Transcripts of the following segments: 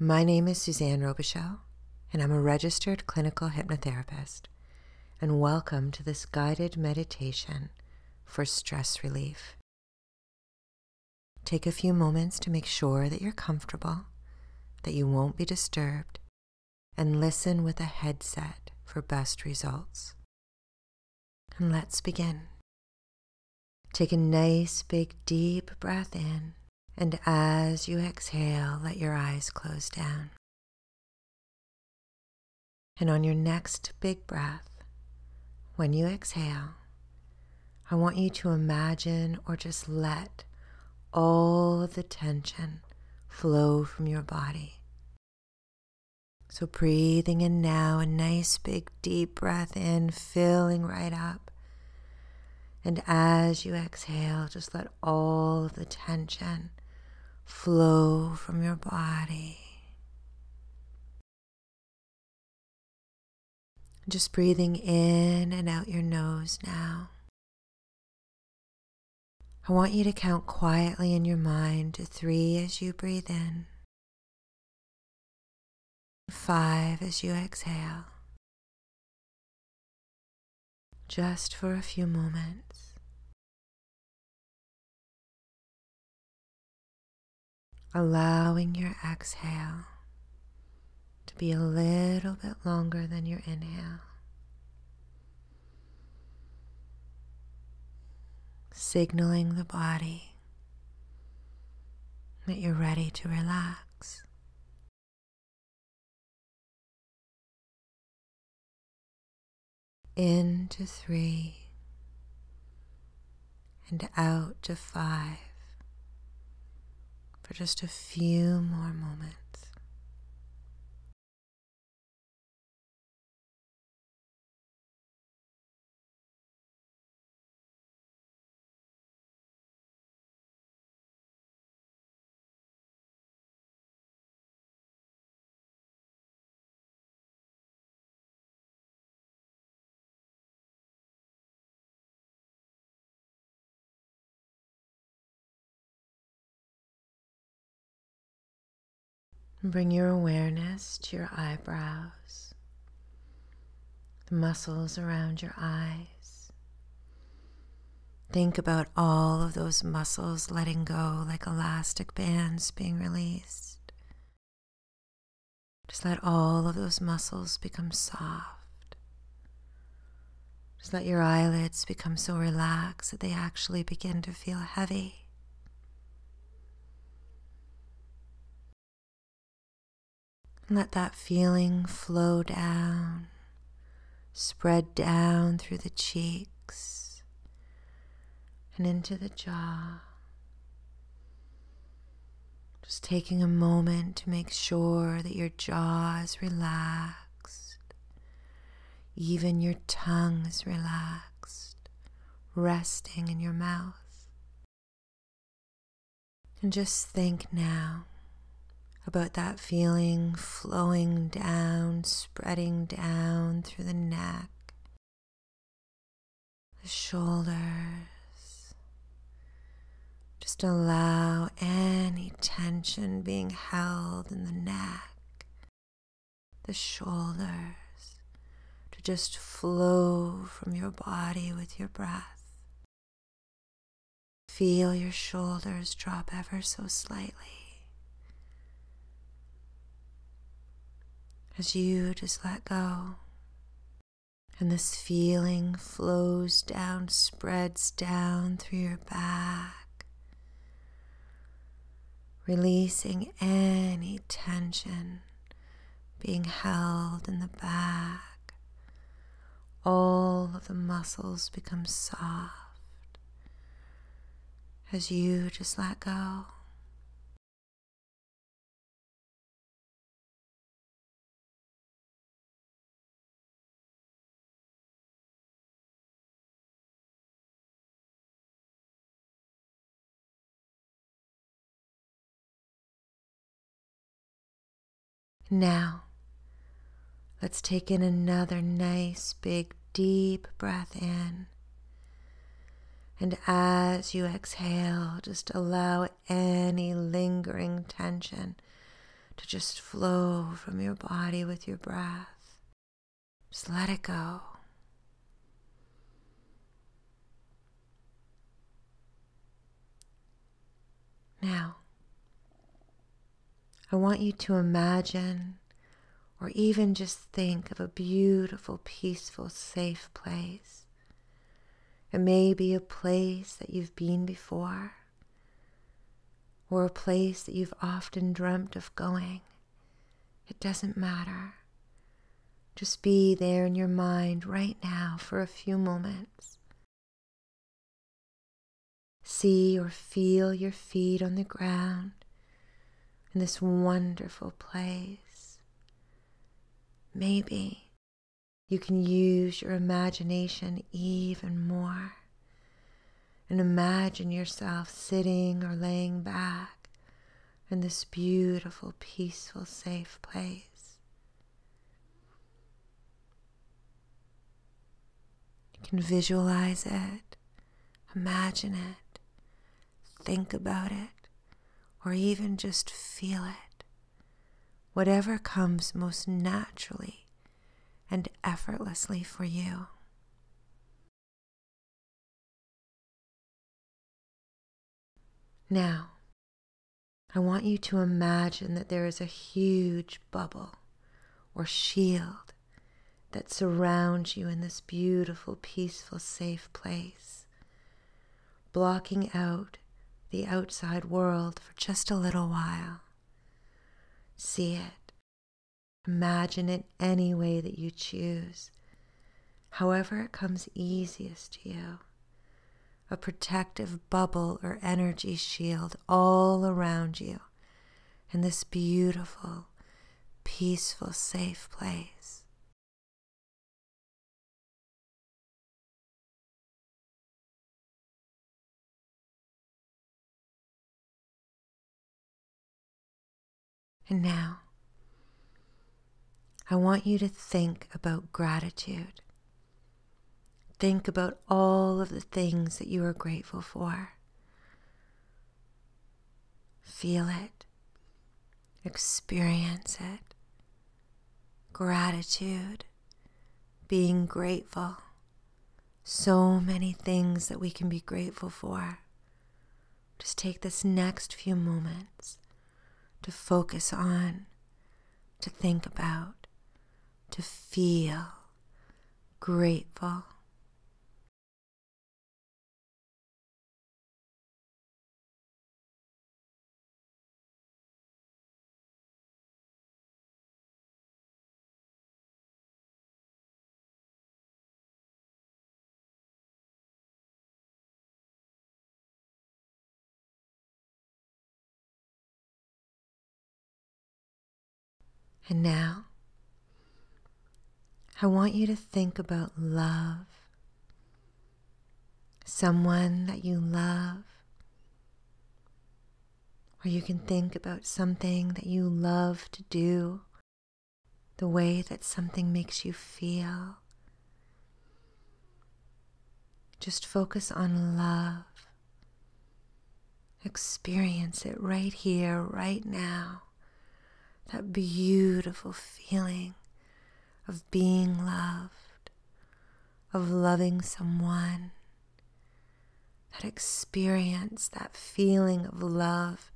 My name is Suzanne Robichaud, and I'm a registered clinical hypnotherapist. And welcome to this guided meditation for stress relief. Take a few moments to make sure that you're comfortable, that you won't be disturbed, and listen with a headset for best results. And let's begin. Take a nice, big, deep breath in, and as you exhale, let your eyes close down. And on your next big breath, when you exhale, I want you to imagine or just let all of the tension flow from your body. So, breathing in now, a nice big deep breath in, filling right up. And as you exhale, just let all of the tension flow from your body. Just breathing in and out your nose now. I want you to count quietly in your mind to three as you breathe in, five as you exhale, just for a few moments. Allowing your exhale to be a little bit longer than your inhale. signaling the body that you're ready to relax. Into three and out to five just a few more moments. Bring your awareness to your eyebrows, the muscles around your eyes. Think about all of those muscles letting go like elastic bands being released. Just let all of those muscles become soft. Just let your eyelids become so relaxed that they actually begin to feel heavy. Let that feeling flow down, spread down through the cheeks and into the jaw. Just taking a moment to make sure that your jaw is relaxed, even your tongue is relaxed, resting in your mouth. And just think now about that feeling flowing down, spreading down through the neck, the shoulders. Just allow any tension being held in the neck, the shoulders, to just flow from your body with your breath. Feel your shoulders drop ever so slightly. As you just let go. And this feeling flows down, spreads down through your back, releasing any tension being held in the back. All of the muscles become soft as you just let go. Now, let's take in another nice, big, deep breath in. And as you exhale, just allow any lingering tension to just flow from your body with your breath. Just let it go. Now, I want you to imagine or even just think of a beautiful, peaceful, safe place. It may be a place that you've been before or a place that you've often dreamt of going. It doesn't matter. Just be there in your mind right now for a few moments. See or feel your feet on the ground in this wonderful place. Maybe you can use your imagination even more and imagine yourself sitting or laying back in this beautiful, peaceful, safe place. You can visualize it, imagine it, think about it, or even just feel it. Whatever comes most naturally and effortlessly for you. Now, I want you to imagine that there is a huge bubble or shield that surrounds you in this beautiful, peaceful, safe place, blocking out the outside world for just a little while. See it. Imagine it any way that you choose, however it comes easiest to you a protective bubble or energy shield all around you in this beautiful, peaceful, safe place. And now, I want you to think about gratitude. Think about all of the things that you are grateful for. Feel it, experience it. Gratitude, being grateful. So many things that we can be grateful for. Just take this next few moments to focus on, to think about, to feel grateful. And now, I want you to think about love. Someone that you love. Or you can think about something that you love to do, the way that something makes you feel. Just focus on love. Experience it right here, right now that beautiful feeling of being loved, of loving someone, that experience, that feeling of love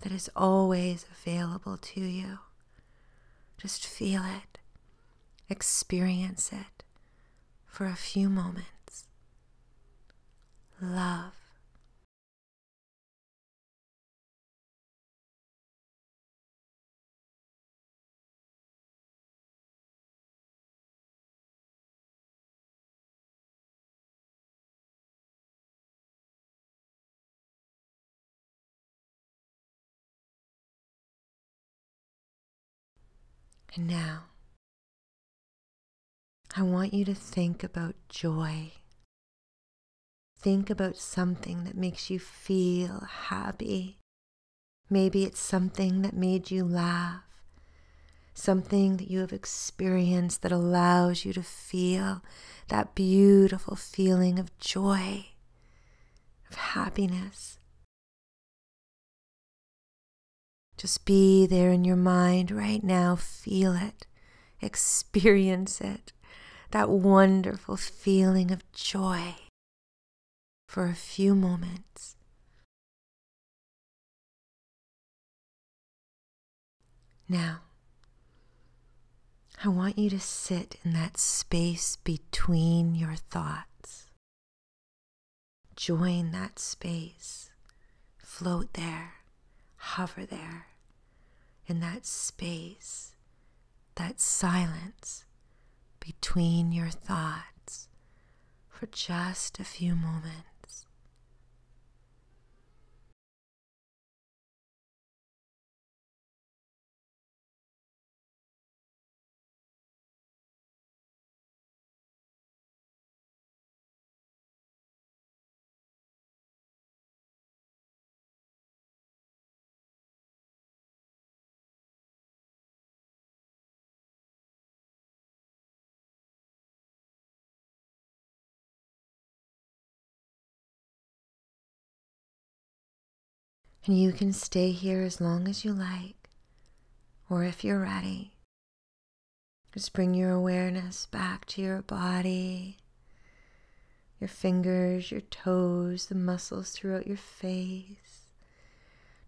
that is always available to you. Just feel it, experience it for a few moments. Love. And now, I want you to think about joy. Think about something that makes you feel happy. Maybe it's something that made you laugh, something that you have experienced that allows you to feel that beautiful feeling of joy, of happiness. Just be there in your mind right now. Feel it, experience it. That wonderful feeling of joy for a few moments. Now, I want you to sit in that space between your thoughts. Join that space. Float there. Hover there. In that space, that silence between your thoughts for just a few moments. And you can stay here as long as you like, or if you're ready, just bring your awareness back to your body, your fingers, your toes, the muscles throughout your face.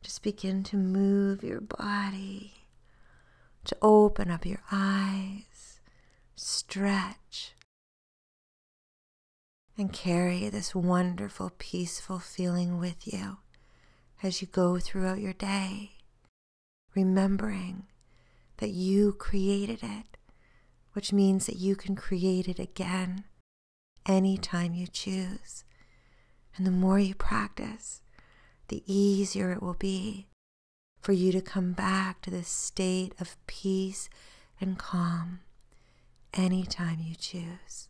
Just begin to move your body, to open up your eyes, stretch, and carry this wonderful, peaceful feeling with you as you go throughout your day, remembering that you created it, which means that you can create it again anytime you choose. And the more you practice, the easier it will be for you to come back to this state of peace and calm anytime you choose.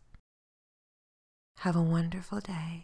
Have a wonderful day.